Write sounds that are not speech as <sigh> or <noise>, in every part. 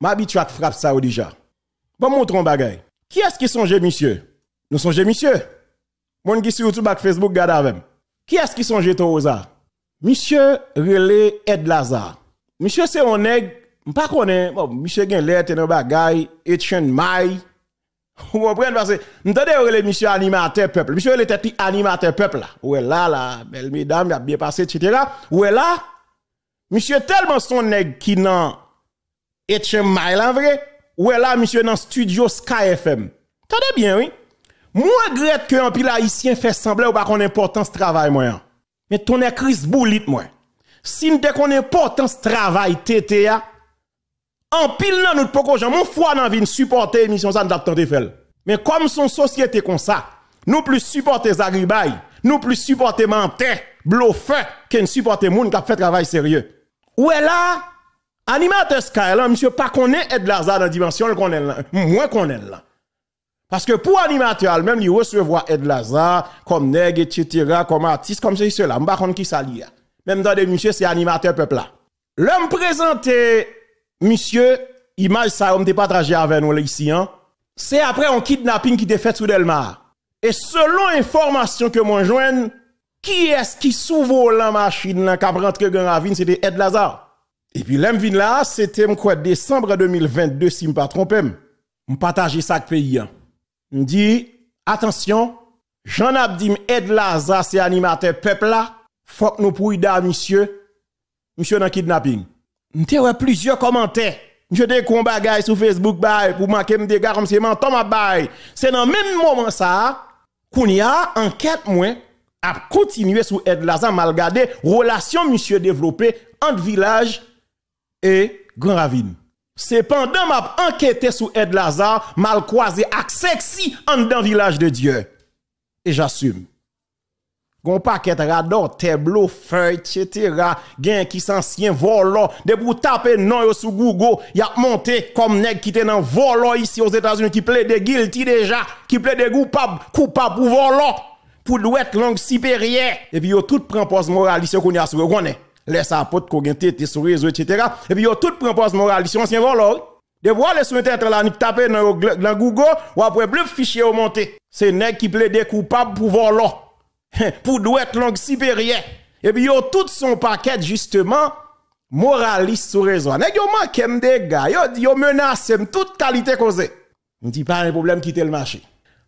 M'habitue à frappe ça déjà. Bon, montrons bagay. Qui est-ce qui songe, monsieur? Nous songe, monsieur? Mon qui sur YouTube et Facebook, garde avec. Qui est-ce qui songe, Torosa? Monsieur Relé Ed Lazare. Monsieur, c'est un nègre, pas connaît, bon, monsieur gen lettre dans bagay, Etienne May. Vous comprenez? Parce que, m'tendez relé monsieur animateur peuple. Monsieur, il était animateur peuple là. Ouais là, là, belle mesdames, il a bien passé, etc. Ouais là, monsieur tellement son nègre qui nan et chez Mile en vrai, ou là, monsieur, dans studio Sky FM. Tendez bien, oui. Moi, regrette que un pile haïtien fait semblant ou pas qu'on importance travail, moi. Mais ton est Chris Boulit, moi. Si nous qu'on importance travail, TTA, en pile dans notre poco, mon foi n'a vin supporter émission ça nous faire. Mais comme son société comme ça, nous plus supporter Zagribay, nous plus supporter Manté, Blofeur, que nous supporter moun qui fait travail sérieux. Ou est là, animateur Sky là, monsieur pas connaît Ed Lazare dans dimension qu'on est là, moins qu'on est là. Parce que pour animateur, même, il recevoir Ed Lazare, comme nèg, etc., comme artiste, comme ceci, cela. Je ne qui ça Même dans des monsieur, c'est animateur peuple là. L'homme présenté, monsieur, image ça, on pas partagé avec nous ici, hein. C'est après un kidnapping qui était fait sous Delmar. Et selon information que moi joigne, qui est-ce qui s'ouvre la machine là, qui a rentré dans la ville, c'était Ed Lazare. Et puis, l'homme vin là, c'était, quoi, décembre 2022, si je pas trompé. Je partage ça avec pays, hein dit attention, Jean Abdim Ed Laza, c'est animateur peuple là, faut que nous pour monsieur, monsieur dans kidnapping. M'te plusieurs commentaires. Je des combat gars sur Facebook bay pour marquer me gars comme c'est ma bay. C'est dans même moment ça qu'on y a enquête moins a continuer sur Ed Laza malgré relation monsieur développé entre village et Grand Ravine. C'est pendant m'a enquêté sur Ed Lazare, mal croisé ak sexy en dans village de Dieu. Et j'assume. Gon paquet radar, tableau, feuille, etc. Gen qui s'ancien volant. De pour taper non yo sur Google, y a monté comme nèg qui était dans volant ici aux États-Unis qui plaît de guilty déjà, qui plaît de coupable, coupable pour volant, pour douette langue supérieure. Et puis yo tout prend poste moraliste qu'on y a sur à pote qu'on tété sur réseau etc. et puis yo tout prend poste moral. Si ancien voleur de voir les sur internet là ni taper dans Google ou après bleu fichier au monter c'est nèg qui plaide coupable pour voler <laughs> pour douette langue supérieure et puis yo tout son paquet justement moraliste sur réseau nèg yo manque des gars. Yo yo menace toute qualité causée. On dit pas un problème quitter le marché.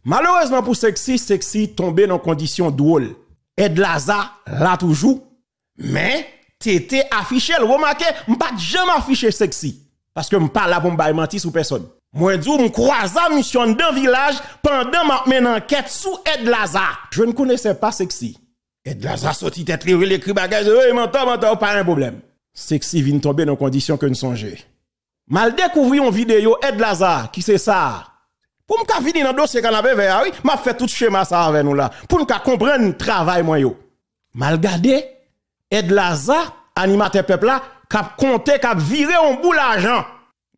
Malheureusement pour sexy sexy tomber dans condition drôle et de laza là toujours. Mais t'étais affiché, remarquez, m'pas jamais affiché sexy. Parce que m'pas là pour m'bailler mentir sous personne. Moi, dis, m'croise mission d'un village pendant ma mène enquête sous Ed Lazare. Je ne connaissais pas sexy. Ed Lazare sorti tête libre, l'écrit bagage, oui, m'entend, m'entend, pas un problème. Sexy vient tomber dans conditions que nous songeons. Mal découvrir une vidéo Ed Lazare, qui c'est ça? Pour m'ka finir dans dossier qu'on avait vers, oui, m'a fait tout schéma ça avec nous là. Pour nous comprendre le travail, moi. Mal gardé, Ed Laza, animateur peuple là, cap compté, cap viré un bout l'argent.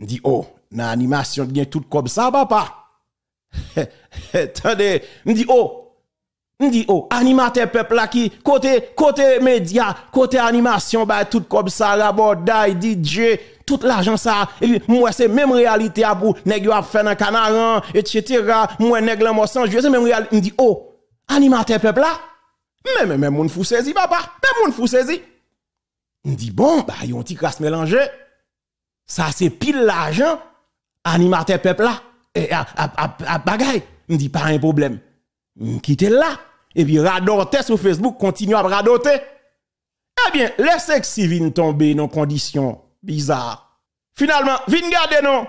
Dit, oh, dans animation, bien tout comme ça, papa. <laughs> Attendez, dit, oh, dit, oh, animateur peuple là qui, côté, côté média, côté animation, bah, tout comme ça, la bordaille, DJ, tout l'argent ça, et puis, moi, c'est même réalité à vous, nèg a fait dans canaran, etc. Moi, nèg la sans c'est même réalité. dit, oh, animateur peuple là, mais, mais, moun fou saisi, papa. Mais moun fou saisi. On dit, bon, bah, yon ti crasse mélangé. Ça, c'est pile l'argent, animateur peuple là, et à, à, à, bagay. On dit, pas un problème. Quitte là. Et puis, radoter sur Facebook, continue à radoter. Eh bien, les sexy viennent tomber dans conditions bizarres. Finalement, viennent garder non?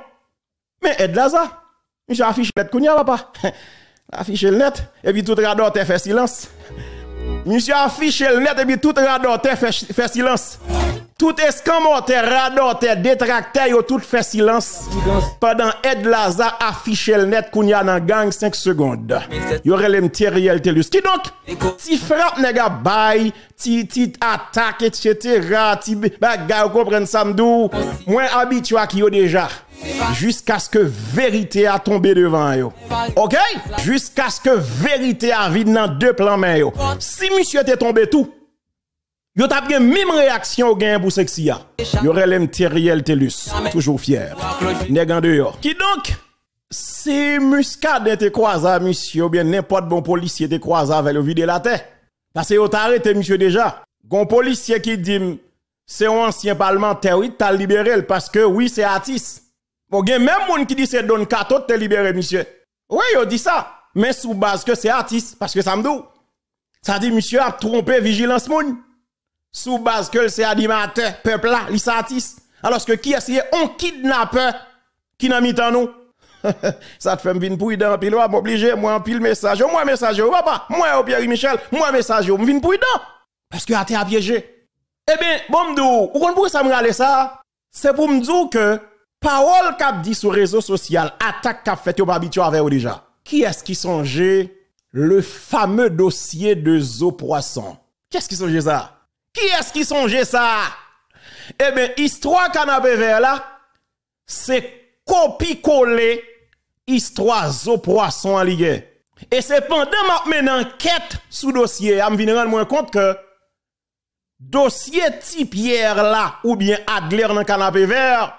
Mais aide là ça. J'ai affiché net, papa. <laughs> Affiché net. Et puis, tout radoter fait silence. Monsieur affiche le net et puis tout radoteur fait, fait silence. Tout escamoteur, radoteur, détracteur, tout fait silence. Pendant Ed Laza affiche le net qu'on y a dans gang 5 secondes. Y'aurait le Thériel Telus. Qui donc? Ti frappe nega bay, ti, ti attaque, etc. Ti bagay, vous comprenez ça m'dou? Moins habitué à qui yo déjà. Jusqu'à ce que vérité a tombé devant yo. OK? Jusqu'à ce que vérité a vide dans deux plans Si monsieur était tombé tout Yo tap gen même réaction au gain pour sexy ya. Yo relem Teriel Telus, toujours fier. Nèg en dehors. Qui donc? Si muscade te croisa monsieur bien n'importe bon policier te croisa avec le vide la tête. Parce que yo arrêté monsieur déjà. Gon policier qui dit c'est un ancien parlementaire, oui, t'as libéré parce que oui, c'est artiste. Bon, gen même moun qui dit c'est Don Kato te libéré monsieur. Oui, yo dit ça. Mais sous base que c'est artiste parce que ça me dit ça dit monsieur a trompé vigilance moun sous base que c'est animateur, peuple là, les artistes. Alors que qui est-ce un kidnappeur qui n'a mis en nous? <laughs> ça te fait venir pour pile moi m'obliger moi en pile message moi message papa moi au Pierre Michel moi message me venir pour parce que a été piégé eh bien bon m'dou ou pourquoi ça me ça? C'est pour me dire que parole qu'a dit sur réseau social attaque qu'a fait au habitué avec déjà qui est-ce qui songeait le fameux dossier de Zo Poisson? Qu'est-ce qui songeait ça? Qui est-ce qui songeait ça? Eh bien, histoire canapé vert là, c'est copie-coller histoire zo poisson en ligue. Et c'est pendant que je enquête sous dossier, je me rendre compte que dossier type Pierre là, ou bien Adler dans canapé vert,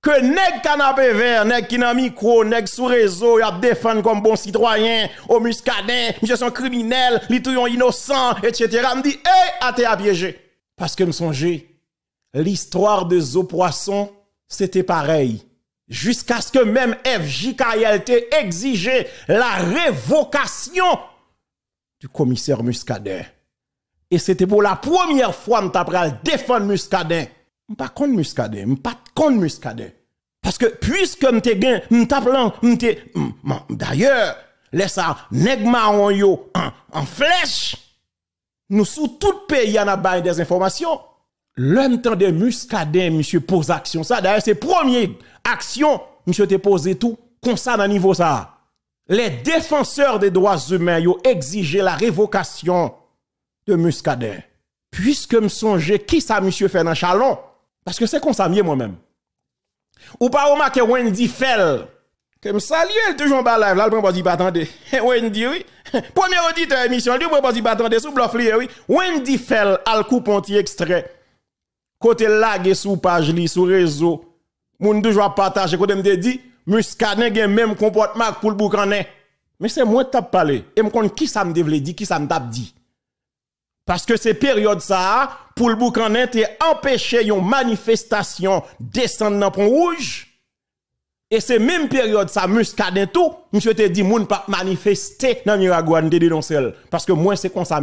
que nèg canapé vert, nèg qui nan micro, nèg sous réseau, y a défendre comme bon citoyen, au muscadin, monsieur son criminel, li tout innocent, etc. Me dit, hey, a te piégé. Parce que me songez, l'histoire de Zo Poisson, c'était pareil. Jusqu'à ce que même FJ te exigé la révocation du commissaire Muscadet. Et c'était pour la première fois que je défendre Muscadet je pas contre muscadet, je pas contre muscadet. Parce que puisque m'te gain, m'ta plan, m'te d'ailleurs, laisse ça nèg marron yo en, en flèche. Nous sous tout pays en a des informations. L'homme de muscadet, monsieur pose action ça. D'ailleurs, c'est première action, monsieur te posé tout comme ça dans niveau ça. Les défenseurs des droits humains ont exigé la révocation de Muscadet. Puisque me songe qui ça monsieur fait dans Chalon? Parce que c'est comme ça moi-même. Ou pas remarquer Wendy Fell. Comme ça, lui, elle toujours en live. Là, le pas dit pas attendre. Wendy, oui. <laughs> Premier auditeur émission, lui, pas dit pas attendre. Sous bluff, oui. Wendy Fell, al coupe un petit extrait. Côté lagué sous page, li, sous réseau. Moun toujours partager. Côté me dit, Muscadet gen même comportement pour le boucané. Mais c'est moi qui t'ai parlé. Et me qui ça me devait dire, qui ça me dit. Parce que ces périodes ça, pour le boucanet, est empêché une manifestation descendre dans Pont Rouge. Et c'est même période ça, muscadet tout, monsieur te dit, moun pas manifester dans Miragouane de dénoncer. Parce que moi, c'est comme ça